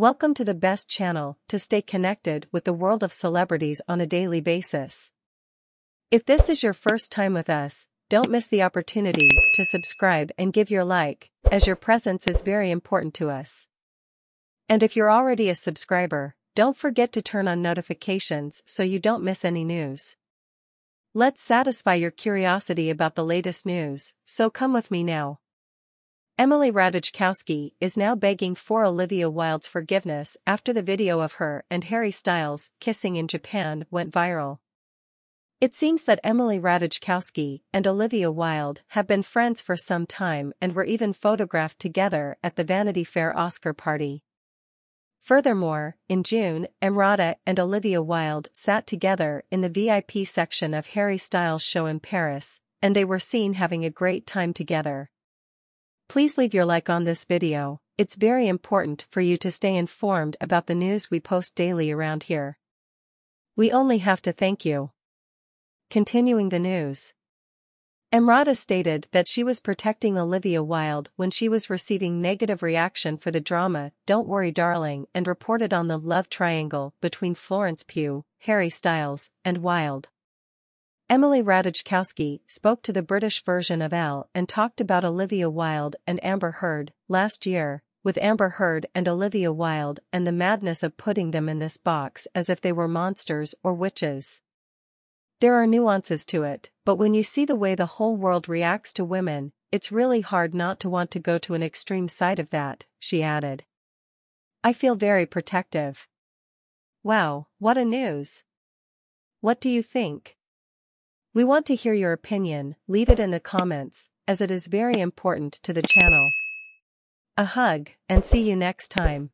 Welcome to the best channel to stay connected with the world of celebrities on a daily basis. If this is your first time with us, don't miss the opportunity to subscribe and give your like, as your presence is very important to us. And if you're already a subscriber, don't forget to turn on notifications so you don't miss any news. Let's satisfy your curiosity about the latest news, so come with me now. Emily Ratajkowski is now begging for Olivia Wilde's forgiveness after the video of her and Harry Styles kissing in Japan went viral. It seems that Emily Ratajkowski and Olivia Wilde have been friends for some time and were even photographed together at the Vanity Fair Oscar party. Furthermore, in June, Emrata and Olivia Wilde sat together in the VIP section of Harry Styles' show in Paris, and they were seen having a great time together. Please leave your like on this video, it's very important for you to stay informed about the news we post daily around here. We only have to thank you. Continuing the news. Emrata stated that she was protecting Olivia Wilde when she was receiving negative reaction for the drama Don't Worry Darling and reported on the love triangle between Florence Pugh, Harry Styles, and Wilde. Emily Ratajkowski spoke to the British version of Elle and talked about Olivia Wilde and Amber Heard last year, with Amber Heard and Olivia Wilde and the madness of putting them in this box as if they were monsters or witches. There are nuances to it, but when you see the way the whole world reacts to women, it's really hard not to want to go to an extreme side of that, she added. I feel very protective. Wow, what a news! What do you think? We want to hear your opinion, leave it in the comments, as it is very important to the channel. A hug, and see you next time.